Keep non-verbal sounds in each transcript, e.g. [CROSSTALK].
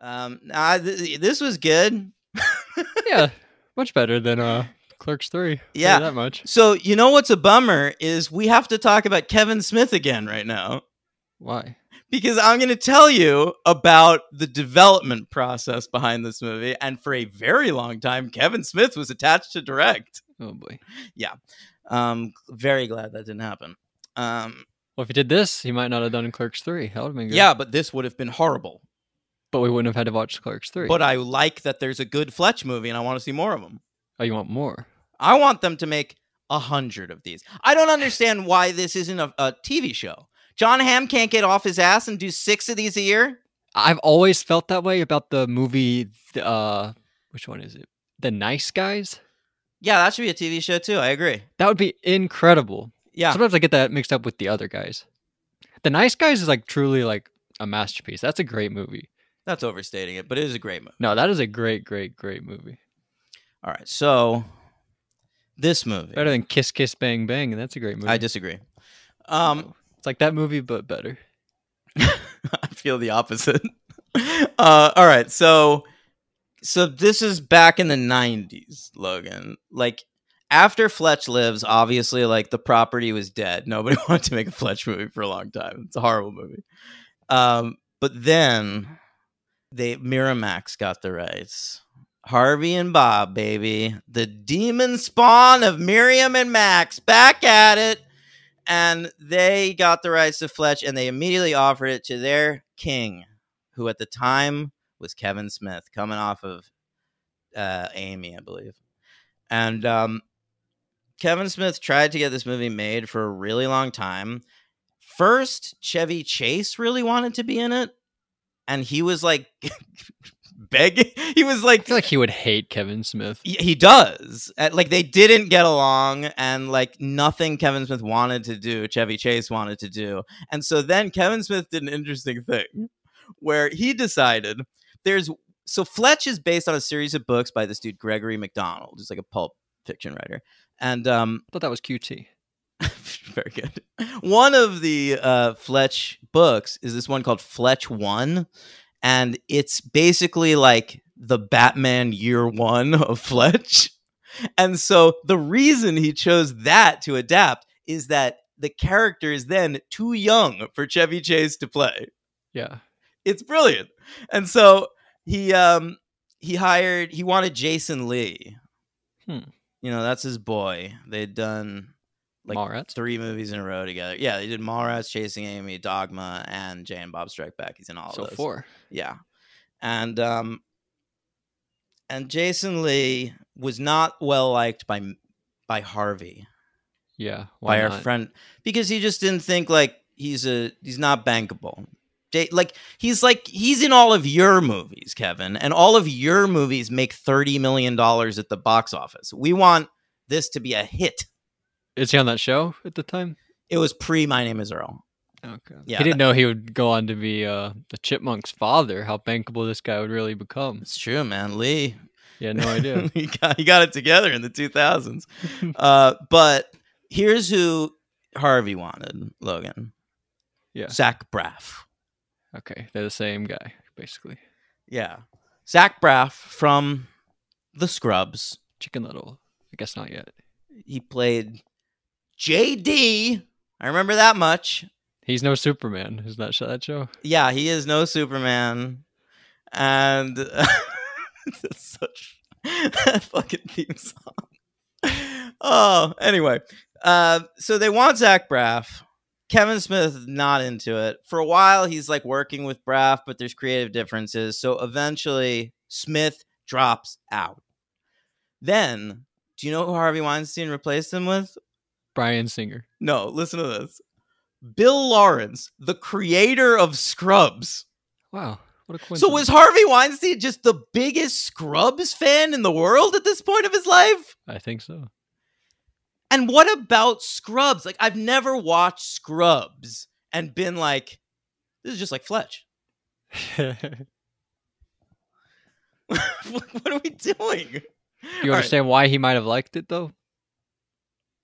Um, nah, th- this was good. [LAUGHS] yeah, much better than uh Clerks three. I'll tell you Yeah. that much. So you know what's a bummer is we have to talk about Kevin Smith again right now Why? because I'm going to tell you about the development process behind this movie, and for a very long time, Kevin Smith was attached to direct. Oh boy. Yeah. Um, very glad that didn't happen. Um, Well, if he did this, he might not have done Clerks three. That would have been good. yeah, but this would have been horrible. But we wouldn't have had to watch Clerks three. But I like that there's a good Fletch movie, and I want to see more of them. oh, you want more? I want them to make a hundred of these. I don't understand [LAUGHS] why this isn't a, a TV show. Jon Hamm can't get off his ass and do six of these a year. I've always felt that way about the movie. Uh, which one is it? The Nice Guys. Yeah, that should be a TV show too. I agree. That would be incredible. Yeah, Sometimes I get that mixed up with the other guys. The Nice Guys is like truly like a masterpiece. That's a great movie. That's overstating it, but it is a great movie. No, that is a great, great, great movie. All right, so this movie, Better than Kiss Kiss Bang Bang, and that's a great movie. I disagree. Um, it's like that movie, but better. [LAUGHS] I feel the opposite. [LAUGHS] uh, all right, so so this is back in the '90s, Logan. Like after Fletch lives, obviously, like the property was dead. Nobody [LAUGHS] wanted to make a Fletch movie for a long time. It's a horrible movie. Um, but then they Miramax got the rights. Harvey and Bob, baby, the demon spawn of Miriam and Max, back at it and they got the rights to Fletch and they immediately offered it to their king, who at the time was Kevin Smith, coming off of uh, Amy, I believe. And um, Kevin Smith tried to get this movie made for a really long time. First, Chevy Chase really wanted to be in it, and he was like [LAUGHS] begging. He was like, I feel like he would hate Kevin Smith. he he does. Uh, Like they didn't get along, and like nothing Kevin Smith wanted to do, Chevy Chase wanted to do, and so then Kevin Smith did an interesting thing, where he decided there's so Fletch is based on a series of books by this dude Gregory McDonald, who's like a pulp fiction writer, and um, I thought that was QT. [LAUGHS] very good. One of the uh, Fletch books is this one called Fletch Won, and it's basically like the Batman Year One of Fletch. And so the reason he chose that to adapt is that the character is then too young for Chevy Chase to play. Yeah. It's brilliant. And so he um he hired he wanted Jason Lee. Hmm. You know, that's his boy. They'd done like Mallrats? three movies in a row together. Yeah, they did Mallrats, Chasing Amy, Dogma, and Jay and Bob Strike Back. He's in all So of those. four. Yeah, and um, and Jason Lee was not well liked by by Harvey, Yeah. Why by our friend, because he just didn't think like he's a he's not bankable. Jay, like he's like he's in all of your movies, Kevin, and all of your movies make thirty million dollars at the box office. We want this to be a hit. Is he on that show at the time? It was pre My Name Is Earl. Okay. Yeah, He didn't know he would go on to be uh, the Chipmunk's father. How bankable this guy would really become. It's true, man. Lee, He had no idea. [LAUGHS] he got he got it together in the 2000s. [LAUGHS] uh, but here's who Harvey wanted, Logan. Yeah. Zach Braff. okay, they're the same guy basically. Yeah. Zach Braff from The Scrubs. Chicken Little. I guess not yet. He played JD. I remember that much. He's no Superman. Is that that show? Yeah, he is no Superman. And [LAUGHS] that's such that fucking theme song. Oh, anyway. Uh, so they want Zach Braff. Kevin Smith is not into it. For a while, he's like working with Braff, but there's creative differences. So eventually, Smith drops out. Then, do you know who Harvey Weinstein replaced him with? Bryan Singer. No, listen to this. Bill Lawrence, the creator of Scrubs. Wow. What a coincidence. So was Harvey Weinstein just the biggest Scrubs fan in the world at this point of his life? I think so. And what about Scrubs? Like I've never watched Scrubs and been like, this is just like Fletch. [LAUGHS] what are we doing? you understand why he might have liked it though?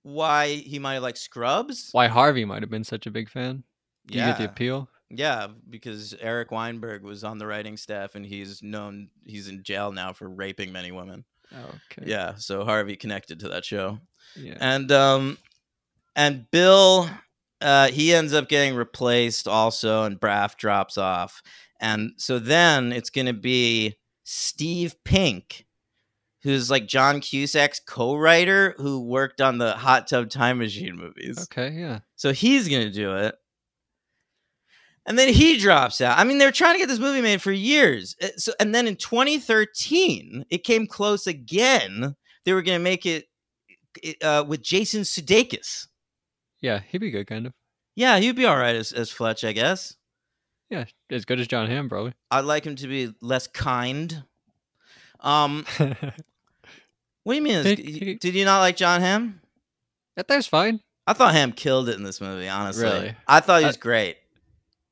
Why he might have liked Scrubs? Why Harvey might have been such a big fan? Do you yeah. get the appeal? Yeah, because Eric Weinberg was on the writing staff, and he's known he's in jail now for raping many women. Okay. Yeah, so Harvey connected to that show, Yeah. and um, and Bill, uh, he ends up getting replaced also, and Braff drops off, and so then it's gonna be Steve Pink, who's like John Cusack's co-writer, who worked on the Hot Tub Time Machine movies. Okay. Yeah. So he's gonna do it. And then he drops out. I mean, they were trying to get this movie made for years. Uh, So, and then in 2013, it came close again. They were gonna make it uh, with Jason Sudeikis. Yeah. He'd be good, kind of. Yeah, he'd be all right as, as Fletch, I guess. Yeah. As good as Jon Hamm, probably. I'd like him to be less kind. Um, [LAUGHS] what do you mean? Did did you not like Jon Hamm? that that's fine. I thought Hamm killed it in this movie. Honestly, Really? I thought he I- was great.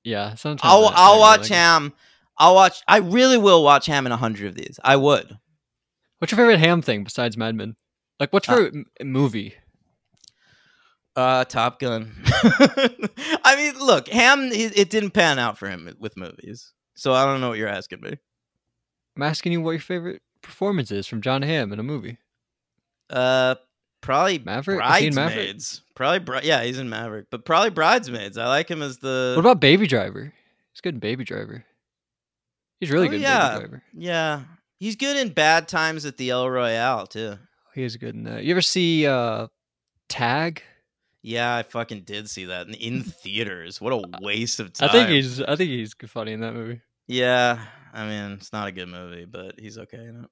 Yeah. Sometimes I'll I'll watch like. Hamm. I'll watch. I really will watch Hamm in a hundred of these. I would. What's your favorite Hamm thing besides Mad Men? Like, what's your Uh, favorite m- movie? Uh, Top Gun. [LAUGHS] I mean, look, Hamm. It, it didn't pan out for him with movies, so I don't know what you're asking me. I'm asking you what your favorite performance is from Jon Hamm in a movie. Uh, probably Maverick? Is in Maverick? Bridesmaids. Probably, Bri- yeah, he's in Maverick, but probably Bridesmaids. I like him as the. What about Baby Driver? He's good in Baby Driver. He's really Oh, good in yeah. Baby Driver. Yeah, he's good in Bad Times at the El Royale too. He is good in that. You ever see uh, Tag? Yeah, I fucking did see that in, in theaters. What a waste of time. I think he's I think he's funny in that movie. Yeah, I mean, it's not a good movie, but he's okay in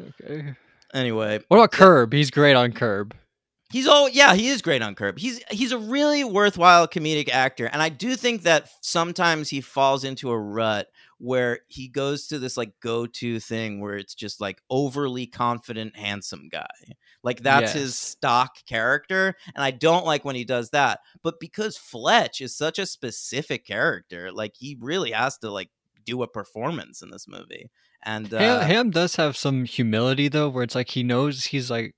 it. Okay. Anyway, What about Curb? He's great on Curb. he's all yeah, he is great on Curb. He's he's a really worthwhile comedic actor, and I do think that sometimes he falls into a rut where he goes to this like go-to thing where it's just like overly confident handsome guy. Like that's his stock character, and I don't like when he does that. But because Fletch is such a specific character, like he really has to like do a performance in this movie. And Hamm, uh, Hamm does have some humility though, where it's like he knows he's like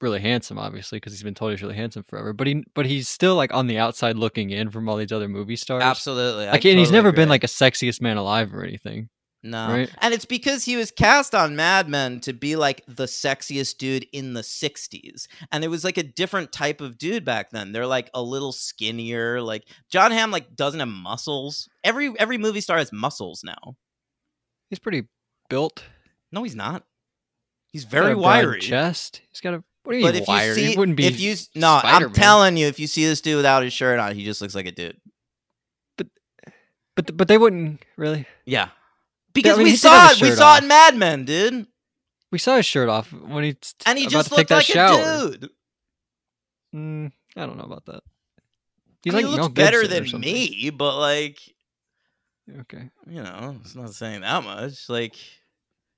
really handsome, obviously, because he's been told he's really handsome forever. But he but he's still like on the outside looking in from all these other movie stars. absolutely, I Like, and he's totally never been like a sexiest man alive or anything. No. Right? And it's because he was cast on Mad Men to be like the sexiest dude in the 60s. And it was like a different type of dude back then. They're like a little skinnier. Like Jon Hamm like doesn't have muscles. Every every movie star has muscles now. He's pretty built. No, he's not. He's He's got very a wiry. Chest. He's got a. What do you But mean if wiry? you see he wouldn't be. if you no, I'm telling you if you see this dude without his shirt on, he just looks like a dude. but but but they wouldn't really. Yeah. Because mean, we saw it. We saw off. it in Mad Men, dude. We saw his shirt off when he's And he just looked like shower. a dude. Mm, I don't know about that. I He's mean, like he Mel better Gibson than me, but like Okay. you know, it's not saying that much. Like,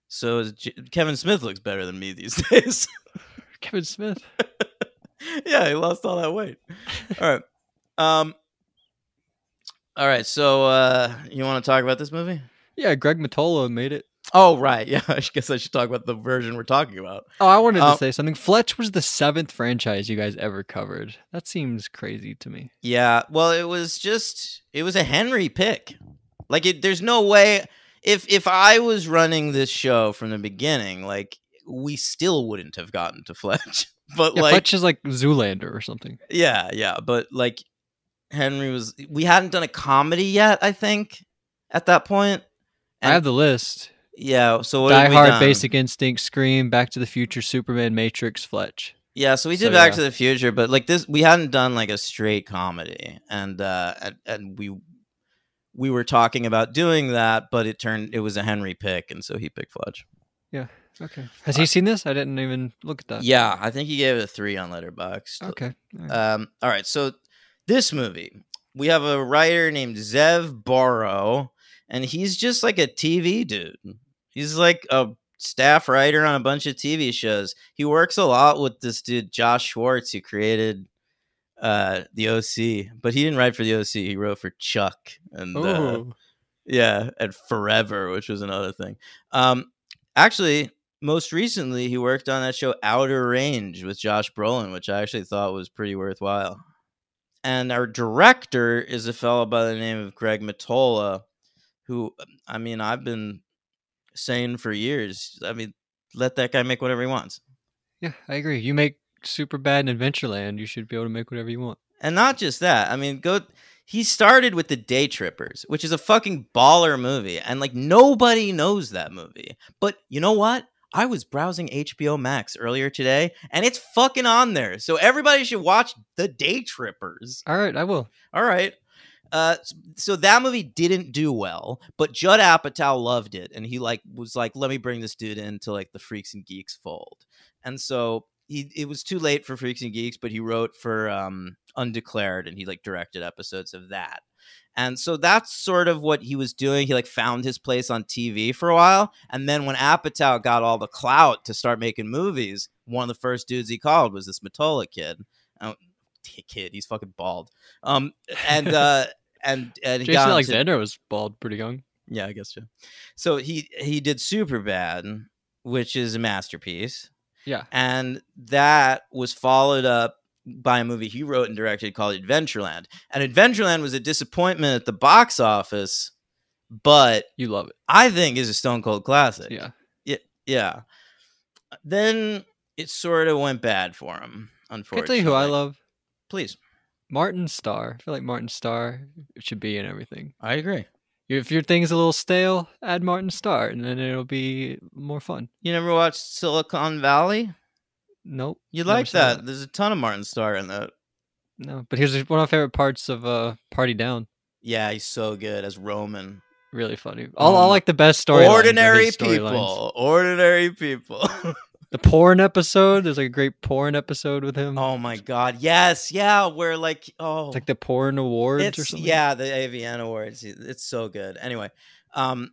so is J- Kevin Smith looks better than me these [LAUGHS] days. Kevin Smith. [LAUGHS] yeah, he lost all that weight. All right. Um. All right. So, uh, you want to talk about this movie? Yeah, Greg Mottola made it. Oh, right. [LAUGHS] Yeah. I guess I should talk about the version we're talking about. Oh, I wanted Um, to say something. Fletch was the seventh franchise you guys ever covered. That seems crazy to me. Yeah. Well, it was just it was a Henry pick. Like, it, there's no way if if I was running this show from the beginning, like we still wouldn't have gotten to Fletch. [LAUGHS] But Yeah, like, Fletch is like Zoolander or something. Yeah, yeah, but like Henry was we hadn't done a comedy yet, I think, at that point. I have the list. yeah, so what Die Hard, done? Basic Instinct, Scream, Back to the Future, Superman, Matrix, Fletch. Yeah, so we did So, Back yeah. to the Future, but like this we hadn't done like a straight comedy. And uh and, and we we were talking about doing that, but it turned it was a Henry pick, and so he picked Fudge. Yeah. Okay. Has he seen this? I didn't even look at that. Yeah, I think he gave it a three on Letterboxd. Okay. All right. Um, all right, so this movie, we have a writer named Zev Borow, and he's just like a TV dude. He's like a staff writer on a bunch of TV shows. He works a lot with this dude Josh Schwartz, who created uh the OC, but he didn't write for the OC. He wrote for Chuck and uh, yeah, and Forever, which was another thing. Um, actually, most recently, he worked on that show Outer Range with Josh Brolin, which I actually thought was pretty worthwhile. and our director is a fellow by the name of Greg Mottola, who I mean I've been saying for years. I mean, let that guy make whatever he wants. Yeah, I agree. You make super bad in Adventureland, you should be able to make whatever you want. And not just that. I mean, go. He started with the Day Trippers, which is a fucking baller movie, and like nobody knows that movie. But you know what? I was browsing HBO Max earlier today, and it's fucking on there. So everybody should watch the Day Trippers. All right, I will. All right. Uh, so that movie didn't do well, but Judd Apatow loved it, and he like was like, "Let me bring this dude into like the Freaks and Geeks fold." And so he it was too late for Freaks and Geeks, but he wrote for um, Undeclared, and he like directed episodes of that. And so that's sort of what he was doing. He like found his place on TV for a while, and then when Apatow got all the clout to start making movies, one of the first dudes he called was this Mottola kid. Oh, kid, he's fucking bald. Um, and uh, [LAUGHS] and and he Jason got Alexander was bald pretty young. yeah, I guess so. So he he did Super Bad, which is a masterpiece, Yeah. and that was followed up by a movie he wrote and directed called Adventureland. And Adventureland was a disappointment at the box office, but You love it. I think is a stone cold classic. Yeah. yeah. Yeah. Then it sort of went bad for him. Can I Unfortunately, tell you who I love? Please, Martin Starr. I feel like Martin Starr should be in everything. I agree. If your thing's a little stale, add Martin Starr, and then it'll be more fun. You never watched Silicon Valley? Nope. You like saw that? There's a ton of Martin Starr in that. No. But here's one of my favorite parts of uh Party Down. Yeah, he's so good as Roman. Really funny. All, all Um, like the best story. Ordinary people. Ordinary people. [LAUGHS] The porn episode. There's like a great porn episode with him. oh my god. Yes. Yeah. Where like oh It's like the porn awards or something. yeah the AVN awards. It's so good. Anyway, um,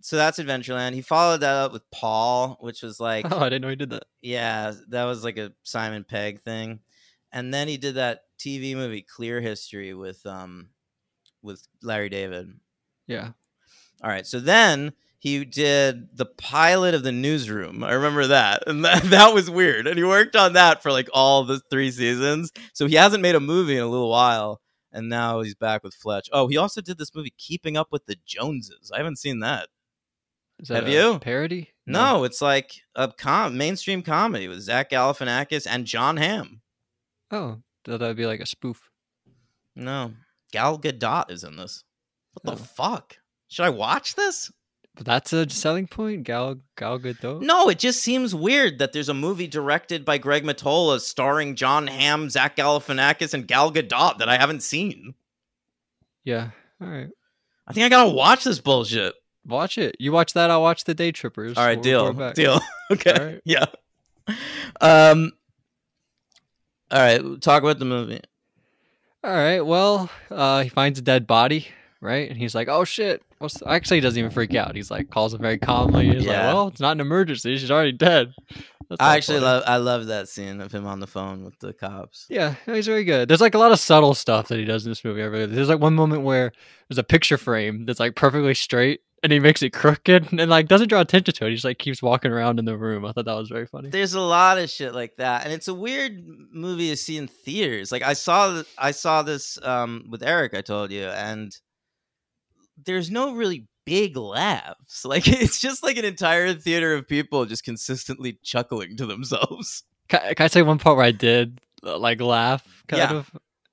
so that's Adventureland. He followed that up with Paul, which was [LAUGHS] like Oh, I didn't know he did that. yeah, that was like a Simon Pegg thing, and then he did that TV movie Clear History with um with Larry David. Yeah. All right. So then he did the pilot of the newsroom. I remember that. And [LAUGHS] that, that was weird. And he worked on that for like all the three seasons. So he hasn't made a movie in a little while. And now he's back with Fletch. Oh, he also did this movie, Keeping Up with the Joneses. I haven't seen that. Is that Have a you? parody? No, it's like a com- mainstream comedy with Zach Galifianakis and Jon Hamm. Oh, that would be like a spoof. No, Gal Gadot is in this. What the Oh. fuck? Should I watch this? But that's a selling point. Gal Gal Gadot. No, it just seems weird that there's a movie directed by Greg Mottola starring Jon Hamm, Zach Galifianakis, and Gal Gadot that I haven't seen. Yeah. All right. I think I gotta watch this bullshit. Watch it. You watch that. I'll watch the Day Trippers. All right, We'll deal, deal. [LAUGHS] okay, All right. yeah. Um. All right, talk about the movie. All right. Well, uh, he finds a dead body, right? And he's like, "Oh shit!" What's the-" Actually, he doesn't even freak out. He's like, calls him very calmly. He's Yeah. like, "Well, it's not an emergency. She's already dead." That's I actually funny. love. I love that scene of him on the phone with the cops. Yeah, he's very good. There's like a lot of subtle stuff that he does in this movie. I really, there's like one moment where there's a picture frame that's like perfectly straight, and he makes it crooked, [LAUGHS] and like doesn't draw attention to it. He just like keeps walking around in the room. I thought that was very funny. There's a lot of shit like that, and it's a weird movie to see in theaters. Like I saw, I saw this um, with Eric. I told you, and there's no really big laughs. Like it's just like an entire theater of people just consistently chuckling to themselves. Can, can I say one part where I did uh, like laugh? Kind Yeah. of.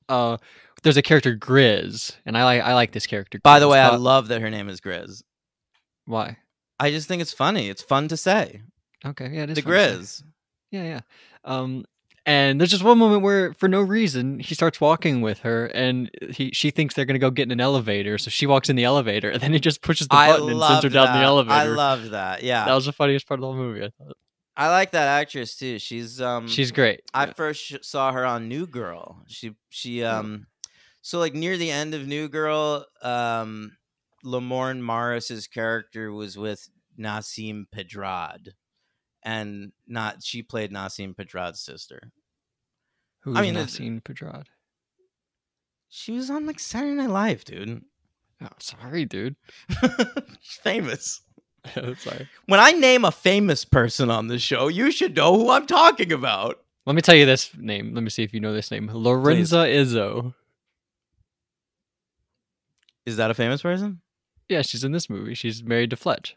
Uh, there's a character Grizz, and I like I like this character. By the way, I love that her name is Grizz. why? I just think it's funny. It's fun to say. Okay, yeah, it is The fun to say. Grizz. Yeah, yeah. Um, and there's just one moment where, for no reason, he starts walking with her, and he she thinks they're gonna go get in an elevator, so she walks in the elevator, and then he just pushes the I button and sends her down the elevator. I love that. Yeah, that was the funniest part of the whole movie. I thought I like that actress too. She's um she's great. I Yeah. first saw her on New Girl. She she Oh. um so like near the end of New Girl, um Lamorne Morris's character was with Nasim Pedrad. And not she played Nasim Pedrad's sister. Who's I mean, seen Pedrad? She was on like Saturday Night Live, dude. Oh, sorry, dude. [LAUGHS] She's famous. [LAUGHS] sorry. When I name a famous person on the show, you should know who I'm talking about. Let me tell you this name. Let me see if you know this name. Lorenza Izzo. Is that a famous person? Yeah, she's in this movie. She's married to Fletch.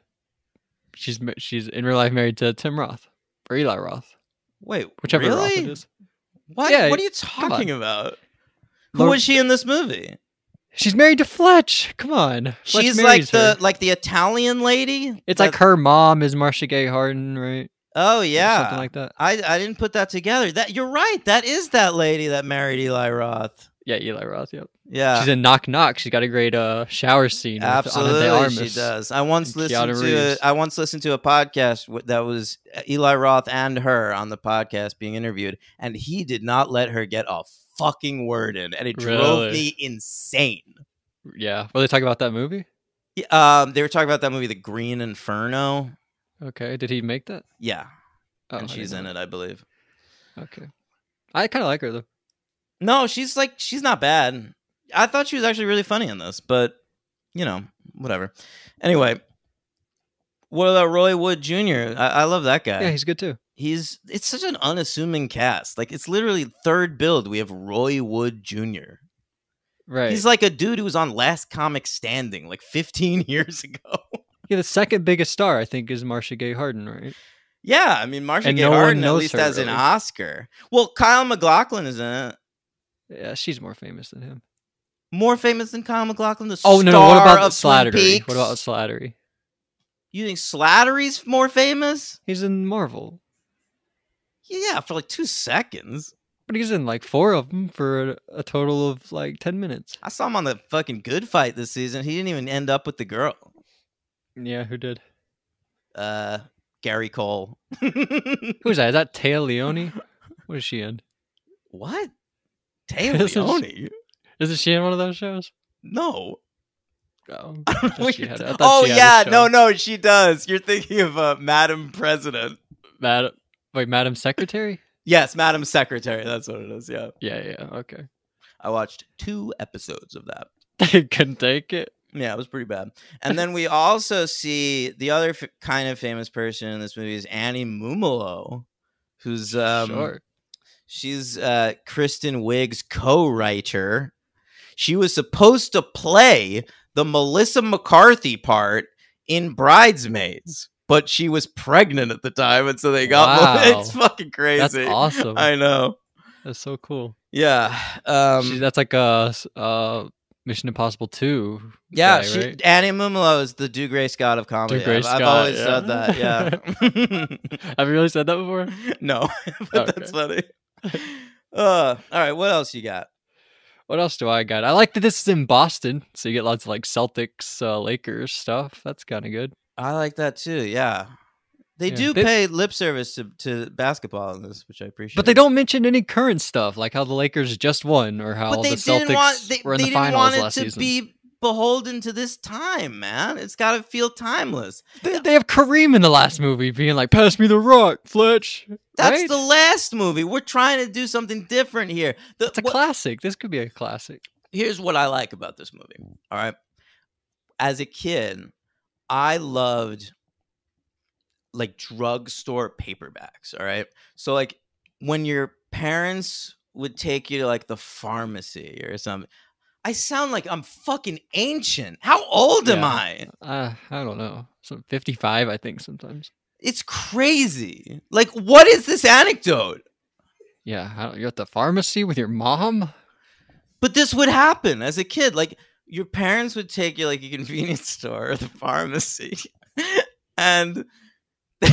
She's she's in real life married to Tim Roth or Eli Roth, Wait, whichever really? Roth it is. What? Yeah, what are you talking about? Who Lord- was she in this movie? She's married to Fletch. Come on, Fletch She's like the her. like the Italian lady. It's that- like her mom is Marcia Gay Harden, right? Oh Or yeah, something like that. I I didn't put that together. That you're right. That is that lady that married Eli Roth. Yeah, Eli Roth. Yep. Yeah, She's in Knock Knock. She's got a great uh, shower scene. Absolutely she does. I once listened Keanu to a, I once listened to a podcast that was Eli Roth and her on the podcast being interviewed, and he did not let her get a fucking word in, and it drove Really? me insane. Yeah. Well, they talk about that movie. Yeah, Um, they were talking about that movie, The Green Inferno. Okay. Did he make that? Yeah, Oh, and she's in it, I believe. Okay. I kind of like her though. No, she's like she's not bad. I thought she was actually really funny in this, but you know, whatever. Anyway, what about Roy Wood Jr.? I, I love that guy. Yeah, he's good too. he's it's such an unassuming cast. Like it's literally third build. We have Roy Wood Jr. Right. He's like a dude who was on Last Comic Standing like 15 [LAUGHS] years ago. yeah, the second biggest star I think is Marcia Gay Harden, right? yeah, I mean Marcia And Gay no Harden at least her, has an. Oscar. Well, Kyle MacLachlan is in it. Yeah, she's more famous than him. More famous than Kyle MacLachlan, the Oh star no, no, what about Slattery? What about Slattery? You think Slattery's more famous? He's in Marvel, Yeah, for like two seconds. but he's in like four of them for a, a total of like ten minutes. I saw him on the fucking Good Fight this season. He didn't even end up with the girl. Yeah, who did? Uh, Gary Cole. Who's that? Is that [LAUGHS] Téa Leoni? What is she in? what? Taylor Isn't she- Leone? Isn't she in one of those shows? No. Oh, [LAUGHS] I don't know thought what she you're had- t- I thought oh she had a yeah, no, no, she does. You're thinking of uh, Madam President. Madam, wait, Madam Secretary? Yes, Madam Secretary. That's what it is. Yeah, Yeah, yeah, okay. I watched two episodes of that. [LAUGHS] They couldn't take it. Yeah, it was pretty bad. And then we also see the other f- kind of famous person in this movie is Annie Mumolo, who's um, sure. She's uh, Kristen Wiig's co-writer. She was supposed to play the Melissa McCarthy part in Bridesmaids, but she was pregnant at the time, and so they got [LAUGHS] Wow. it's fucking crazy. That's awesome. I know. That's so cool. Yeah. Um, She- that's like a. uh, Mission Impossible 2. Yeah, guy, she, right? Annie Mumolo is the Dougray Scott of comedy. I've, I've always yeah. said that. Yeah. [LAUGHS] Have you really said that before? [LAUGHS] no, but that's funny. [LAUGHS] Uh, all right, what else you got? What else do I got? I like that this is in Boston, so you get lots of like Celtics, uh, Lakers stuff. That's kind of good. I like that too. Yeah, they Yeah, do they- pay lip service to, to basketball in this, which I appreciate. But they don't mention any current stuff, like how the Lakers just won or how the Celtics didn't want. They, were in the finals last to season. be beholden to this time, man. It's got to feel timeless. They, they have Kareem in the last mm. movie being like, "Pass me the rock, Fletch." That's right? the last movie. We're trying to do something different here. The, It's a what- classic. This could be a classic. here's what I like about this movie. All right. As a kid, I loved like drugstore paperbacks. All right. So, like, when your parents would take you to like the pharmacy or something, I sound like I'm fucking ancient. How old am I? Uh, I don't know. Some fifty-five, I think sometimes. It's crazy. Like, what is this anecdote? Yeah, I don't, you're at the pharmacy with your mom. But this would happen as a kid. Like your parents would take you like a convenience [LAUGHS] store or the pharmacy, and [LAUGHS]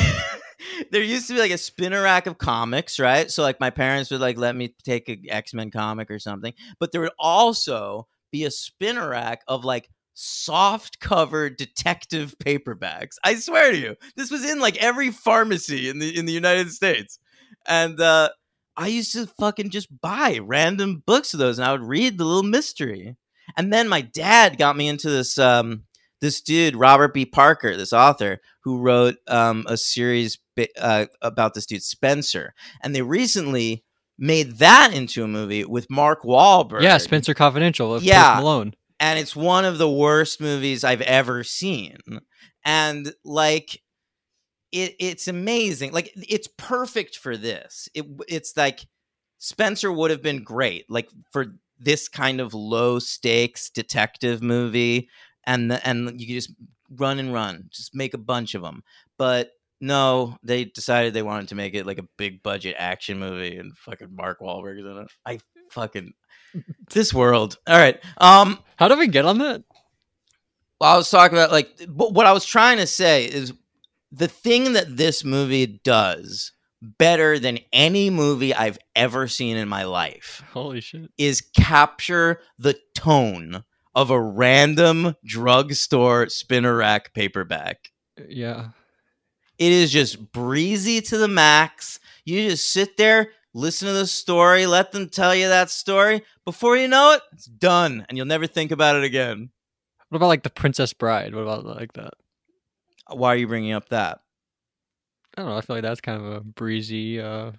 [LAUGHS] there used to be like a spinner rack of comics, right? So like my parents would like let me take a X Men comic or something, but there would also be a spinner rack of like soft cover detective paperbacks. I swear to you, this was in like every pharmacy in the in the United States, and uh, I used to fucking just buy random books of those, and I would read the little mystery. And then my dad got me into this um this dude Robert B. Parker, this author who wrote um a series uh, about this dude Spenser, and they recently made that into a movie with Mark Wahlberg. Yeah, Spenser Confidential with Yeah. Post Malone. and it's one of the worst movies I've ever seen. And like it it's amazing. Like it's perfect for this. It it's like Spenser would have been great. Like for this kind of low stakes detective movie and the, and you could just run and run just make a bunch of them but no they decided they wanted to make it like a big budget action movie and fucking mark Wahlberg's in it i fucking [LAUGHS] this world all right um How did we get on that? well, I was talking about like but what I was trying to say is the thing that this movie does better than any movie I've ever seen in my life Holy shit! is capture the tone of a random drugstore spinner rack paperback. Yeah, It is just breezy to the max. You just sit there, listen to the story, let them tell you that story. Before you know it, it's done, and you'll never think about it again. what about like the Princess Bride? What about like that? Why are you bringing up that? I don't know. I feel like that's kind of a breezy uh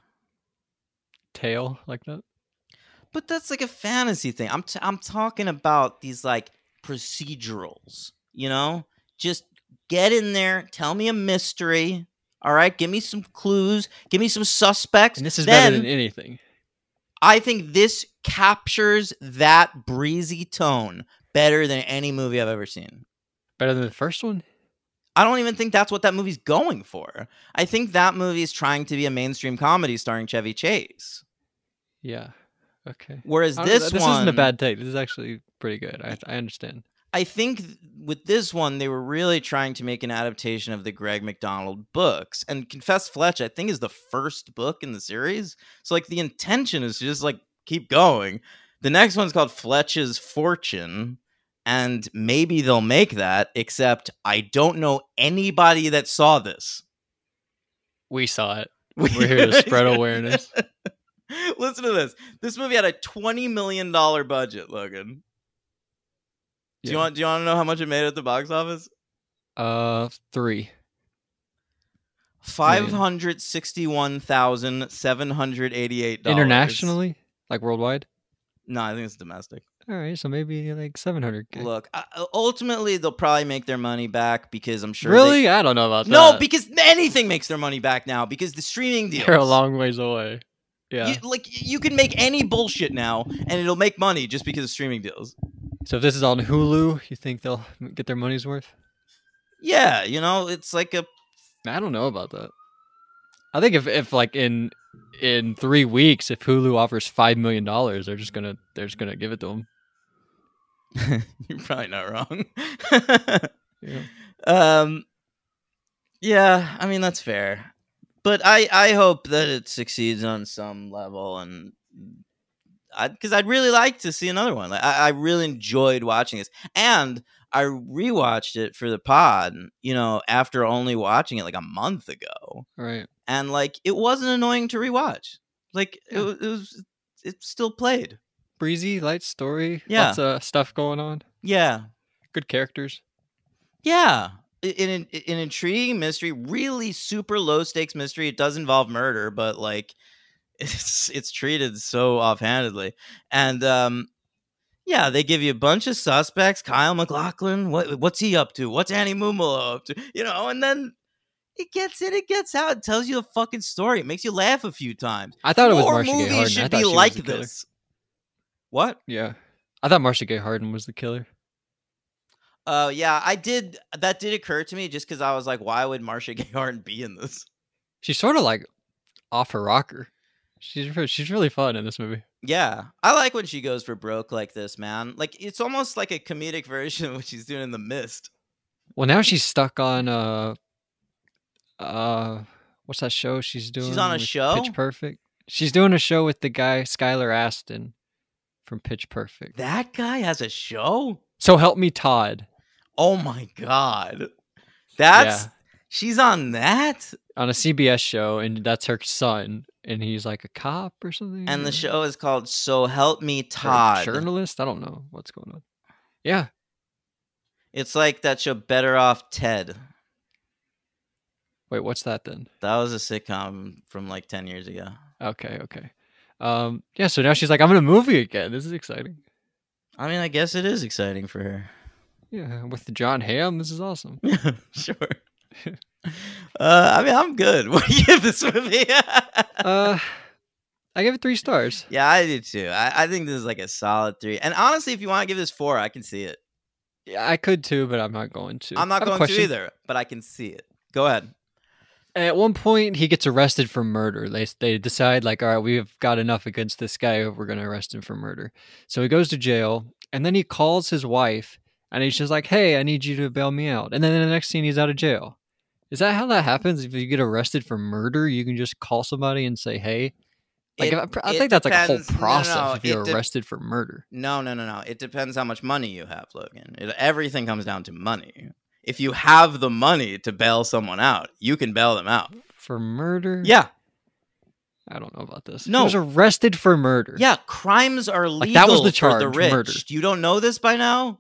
tale like that. But that's like a fantasy thing. I'm t- I'm talking about these like procedurals, you know? Just get in there, tell me a mystery. All right, give me some clues, give me some suspects. And this is then better than anything. I think this captures that breezy tone better than any movie I've ever seen. Better than the first one. I don't even think that's what that movie's going for. I think that movie is trying to be a mainstream comedy starring Chevy Chase. Yeah. Okay. Whereas uh, this, this one isn't a bad take. This is actually pretty good. I I understand. I think with this one, they were really trying to make an adaptation of the Greg McDonald books. And Confess Fletch, I think, is the first book in the series. So, like, the intention is to just, like, keep going. The next one's called Fletch's Fortune. And maybe they'll make that, except I don't know anybody that saw this. We saw it. [LAUGHS] We're here to spread awareness. [LAUGHS] Listen to this. This movie had a $20 million budget, Logan. Do you want do you want to know how much it made at the box office? Uh, three. Five hundred sixty-one thousand seven hundred eighty-eight dollars Internationally, like worldwide. No, I think it's domestic. All right, so maybe like seven hundred. Look, uh, ultimately they'll probably make their money back because I'm sure. they- Really? I don't know about that. no, because anything makes their money back now because the streaming deals. [LAUGHS] they're a long ways away. Yeah. You, like you can make any bullshit now, and it'll make money just because of streaming deals. So if this is on Hulu, you think they'll get their money's worth? Yeah, you know, it's like a I don't know about that. I think if, if like in in three weeks, if Hulu offers five million dollars, they're just gonna they're just gonna give it to them. [LAUGHS] You're probably not wrong. [LAUGHS] Yeah. um, yeah, I mean that's fair, but I I hope that it succeeds on some level, and because I'd really like to see another one. Like, I I really enjoyed watching this, and I rewatched it for the pod. You know, after only watching it like a month ago, Right. and like it wasn't annoying to rewatch. Like it, Yeah. wa- it was, it still played. Breezy, light story. Yeah. Lots of stuff going on. Yeah, Good characters. Yeah. In an, an intriguing mystery, really super low stakes mystery. It does involve murder, but like it's it's treated so offhandedly. And um yeah, they give you a bunch of suspects. Kyle MacLachlan, what what's he up to? What's Annie Mumolo up to? You know, and then it gets in, it gets out, it tells you a fucking story. It makes you laugh a few times. I thought it was Marcia Gay movies Harden. Should be like this. What? Yeah. I thought Marcia Gay Harden was the killer. Uh, yeah, I did. That did occur to me just because I was like, why would Marcia Gay Harden be in this? She's sort of like off her rocker. She's she's really fun in this movie. Yeah, I like when she goes for broke like this, man. Like it's almost like a comedic [LAUGHS] version of what she's doing in The Mist. Well, now she's stuck on uh uh what's that show she's doing? She's on a show? Pitch Perfect. She's doing a show with the guy Skylar Astin from Pitch Perfect. That guy has a show. So help me, Todd. Oh my god, that's Yeah. she's on that, on a CBS show, and that's her son, and he's like a cop or something. and the show is called "So Help Me Todd." journalist. I don't know what's going on. Yeah, It's like that show "Better Off Ted." wait, what's that then? That was a sitcom from like ten years ago. Okay, okay. Um, yeah. So now she's like, I'm in a movie again. This is exciting. I mean, I guess it is exciting for her. Yeah, with Jon Hamm, this is awesome. Yeah, [LAUGHS] sure. [LAUGHS] uh, I mean, I'm good. [LAUGHS] What do you give this movie? [LAUGHS] uh, I give it three stars. Yeah, I do too. I, I think this is like a solid three. And honestly, if you want to give this four, I can see it. Yeah, I could too, but I'm not going to. I'm not I have a going to either, but I can see it. Go ahead. At one point, he gets arrested for murder. They they decide like, all right, we've got enough against this guy. We're going to arrest him for murder. So he goes to jail, and then he calls his wife, and he's just like, "Hey, I need you to bail me out." And then the next scene, he's out of jail. Is that how that happens? If you get arrested for murder, you can just call somebody and say, "Hey." Like It- I, I think that's like a whole depends- no, no, process if you're de- arrested for murder. No, no, no, no. It depends how much money you have, Logan. It, everything comes down to money. If you have the money to bail someone out, you can bail them out. For murder? Yeah, I don't know about this. No. He was arrested for murder. yeah. Crimes are legal Like, that was the for the charge, rich. murder. You don't know this by now?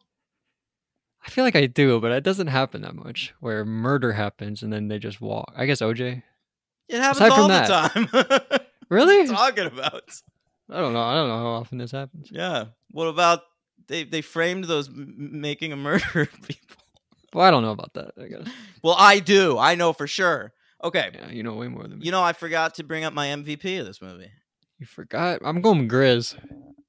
I feel like I do, but it doesn't happen that much where murder happens and then they just walk. I guess OJ. It happens Aside all the time. Really? [LAUGHS] what are you talking about? I don't know. I don't know how often this happens. Yeah. What about they? They framed those m- making a [LAUGHS] murder people. Well, I don't know about that. I guess. Well, I do. I know for sure. Okay. Yeah, you know way more than me. You know, I forgot to bring up my MVP of this movie. You forgot. I'm going Grizz.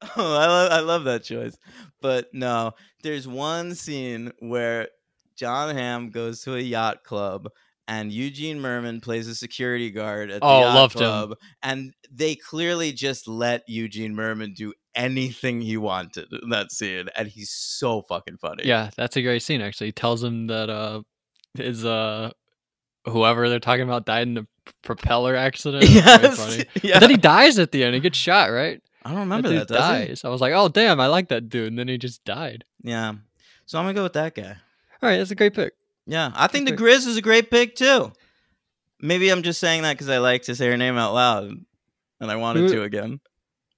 [LAUGHS] Oh, I love I love that choice. But no, there's one scene where Jon Hamm goes to a yacht club and Eugene Mirman plays a security guard at the Oh, yacht loved him. club and they clearly just let Eugene Mirman do anything he wanted in that scene and he's so fucking funny. Yeah, that's a great scene. Actually, he tells him that uh, his uh, whoever they're talking about died in a propeller accident. [LAUGHS] Yes. funny. [LAUGHS] yeah. But then he dies at the end. He gets shot. Right. I don't remember dude that, does he? dies. I was like, oh damn, I like that dude, and then he just died. Yeah. So I'm gonna go with that guy. All right, that's a great pick. Yeah, I think the Okay. Grizz is a great pick too. Maybe I'm just saying that because I like to say her name out loud, and I wanted Who- to again.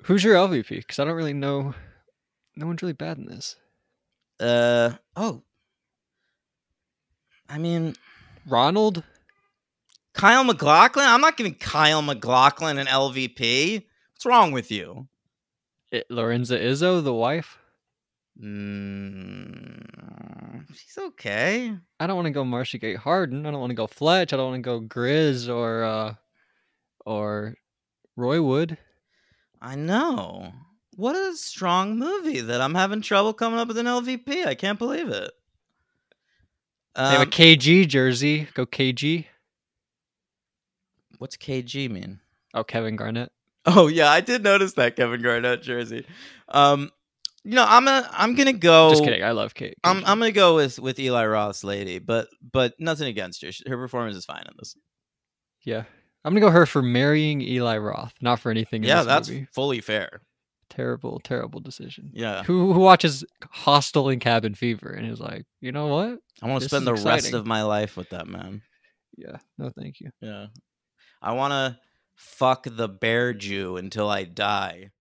Who's your LVP? Because I don't really know. No one's really bad in this. Uh oh. I mean, Ronald. Kyle MacLachlan. I'm not giving Kyle MacLachlan an LVP. What's wrong with you? I- Lorenza Izzo, the wife. Mm, she's okay. I don't want to go Marcia Gay Harden. I don't want to go Fletch. I don't want to go Grizz or uh or Roy Wood. I know. What a strong movie that I'm having trouble coming up with an LVP. I can't believe it. They have a Um, KG jersey. Go KG. What's KG mean? Oh, Kevin Garnett. Oh yeah, I did notice that Kevin Garnett jersey. Um, you know, I'm a, I'm gonna go. Just kidding. I love K. I'm I'm gonna go with with Eli Roth's lady, but but nothing against her. Her performance is fine in this. yeah. I'm gonna go her for marrying Eli Roth, not for anything. In Yeah, that's movie. fully fair. terrible, terrible decision. Yeah, Who who watches Hostel and Cabin Fever and is like, you know what? I want to spend the is rest of my life with that man. Yeah, no, thank you. Yeah, I want to fuck the bear Jew until I die.